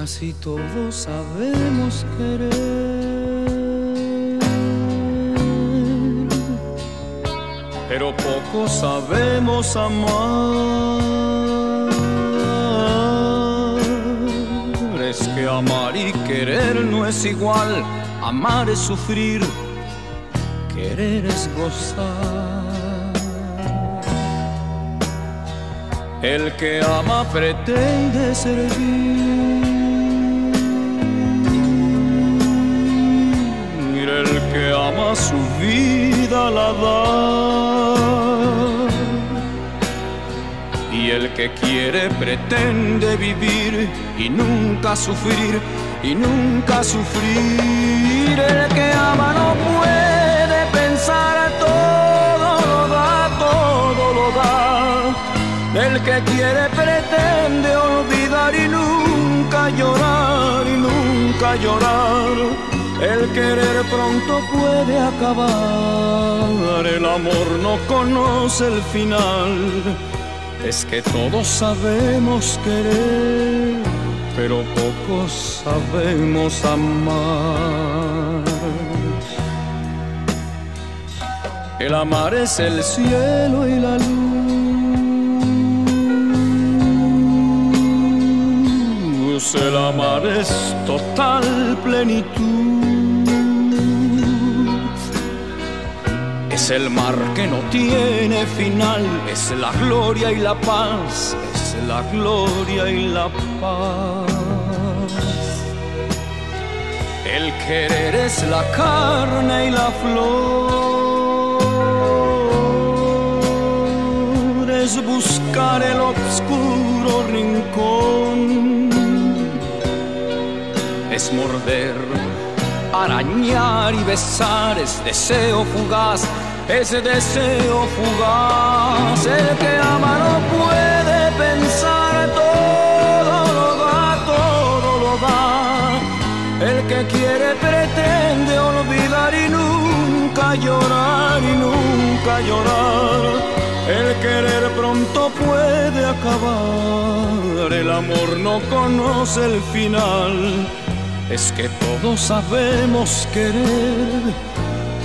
Casi todos sabemos querer, pero poco sabemos amar. Es que amar y querer no es igual, amar es sufrir, querer es gozar. El que ama pretende servir. El que ama su vida la da. Y el que quiere pretende vivir y nunca sufrir y nunca sufrir. El que ama no puede pensar todo lo da, todo lo da. El que quiere pretende olvidar y nunca llorar y nunca llorar. El querer pronto puede acabar, el amor no conoce el final. Es que todos sabemos querer, pero pocos sabemos amar. El amar es el cielo y la luz. El amar es total plenitud. Es el mar que no tiene final, es la gloria y la paz, es la gloria y la paz. El querer es la carne y la flor, es buscar el oscuro rincón, es morder arañar y besar es deseo fugaz, ese deseo fugaz. El que ama no puede pensar, todo lo da, todo lo da. El que quiere pretende olvidar y nunca llorar y nunca llorar. El querer pronto puede acabar, el amor no conoce el final. Es que todos sabemos querer,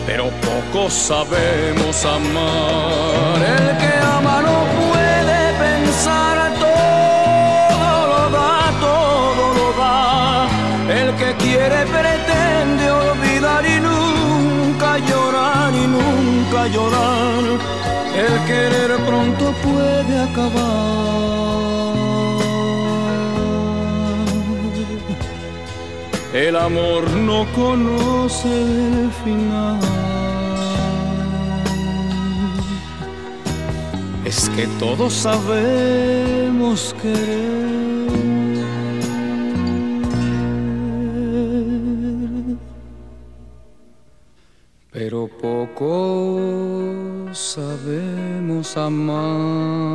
pero pocos sabemos amar. El que ama no puede pensar, todo lo da, todo lo da. El que quiere pretende olvidar y nunca llorar y nunca llorar. El querer pronto puede acabar. El amor no conoce el final. Es que todos sabemos querer, pero poco sabemos amar.